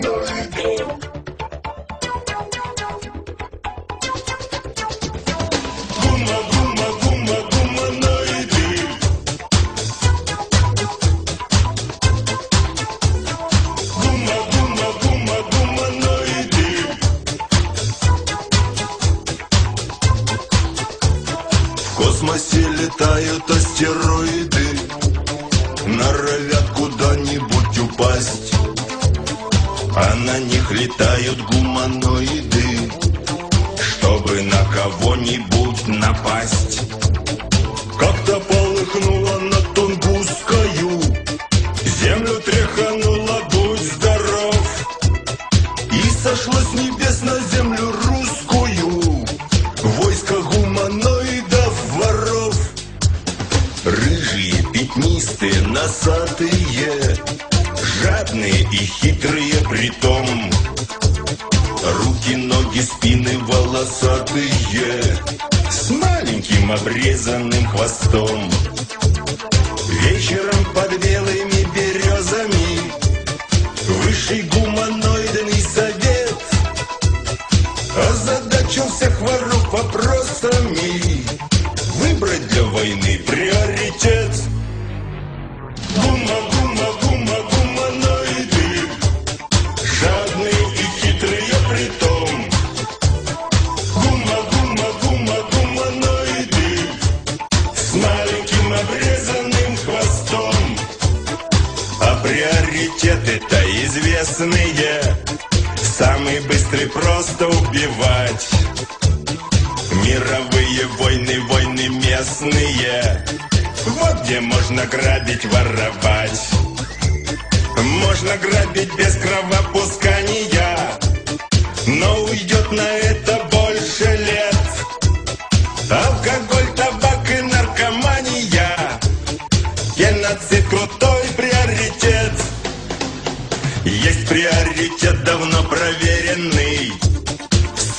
Гума, гума, гума, гума, но. Гума, гума, гума, гума, но. В космосе летают астероиды, норовят куда-нибудь упасть. А на них летают гуманоиды Чтобы на кого-нибудь напасть. Как-то полыхнуло на Тунгусскую Землю тряхануло, будь здоров. И сошло с небес на землю русскую Войско гуманоидов воров. Рыжие, пятнистые, носатые Жадные и хитрые притом. Руки, ноги, спины волосатые. С маленьким обрезанным хвостом. Вечером под белыми березами. Высший гуманоидный известные Самый быстрый просто убивать Мировые войны, войны местные Вот где можно грабить, воровать Можно грабить без кровопускания Но уйдет на это давно проверенный.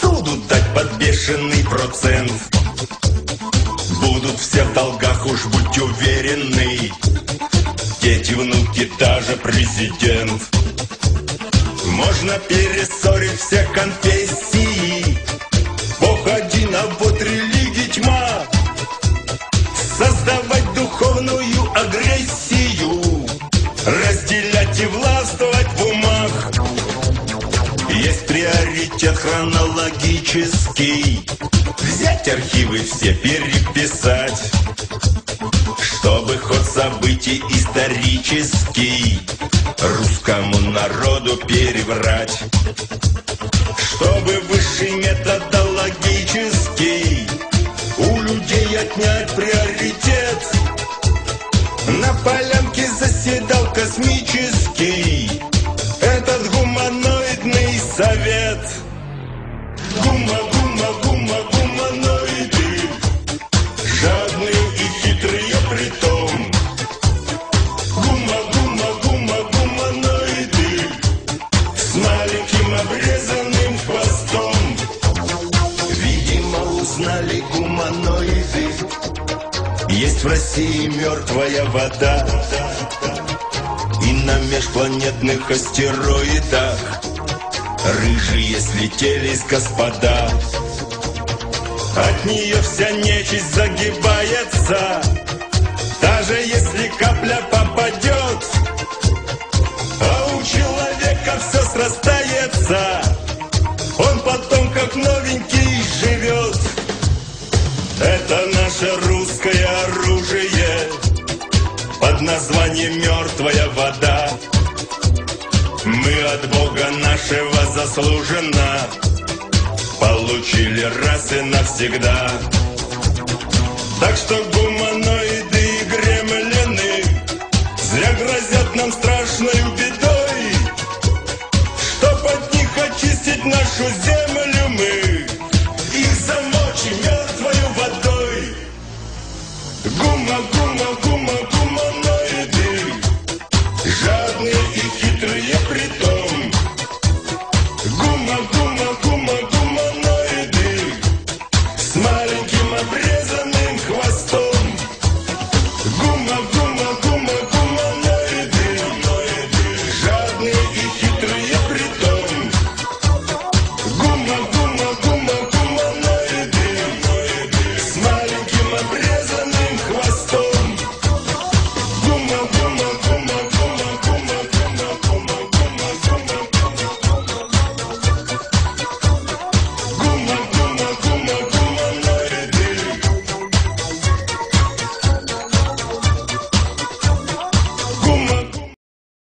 Суду дать под бешеный процент. Будут все в долгах, уж будь уверены Дети, внуки, даже президент. Можно перессорить все конфессии. Бог один, а вот религии тьма. Создавать духовную агрессию хронологический. Взять архивы все переписать Чтобы ход событий исторический Русскому народу переврать. Чтобы высший методологический У людей отнять приоритет. На полянке заседал космический Этот гуманоидный совет Есть в России мертвая вода. И на межпланетных астероидах Рыжие слетелись господа. От нее вся нечисть загибается. Даже если капля попадет А у человека все срастается. Он потом как новенький живет Это русское оружие Под названием «Мертвая вода» Мы от Бога нашего заслуженно Получили раз и навсегда. Так что гуманоиды